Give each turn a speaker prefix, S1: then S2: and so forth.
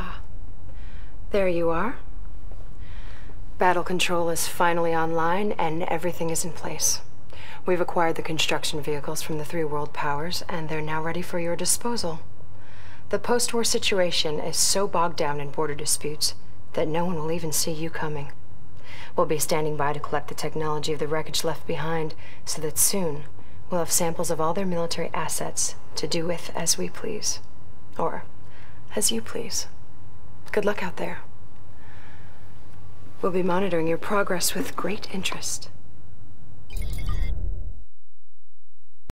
S1: Ah, there you are. Battle control is finally online and everything is in place. We've acquired the construction vehicles from the three world powers and they're now ready for your disposal. The post-war situation is so bogged down in border disputes that no one will even see you coming. We'll be standing by to collect the technology of the wreckage left behind so that soon we'll have samples of all their military assets to do with as we please. Or as you please. Good luck out there. We'll be monitoring your progress with great interest.